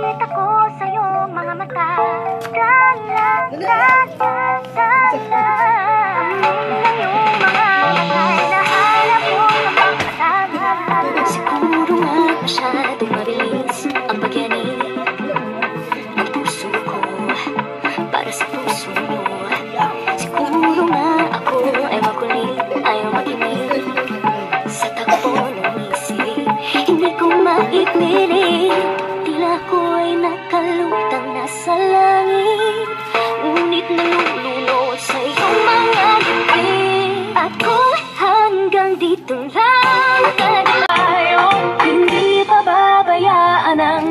Nakalimit ako sa'yo mga mata. Dala, dala, dala Amin na mga mata Nahanap mo na bang kasama. Puso ko para sa puso mo. Siguro nga ako ay makulit Ayaw makinig. Sa takbo ng isip Hindi ko maipilit naluluno sa iyong mga gabi Ako hanggang dito lang Tayo, hindi pa pababayaan ang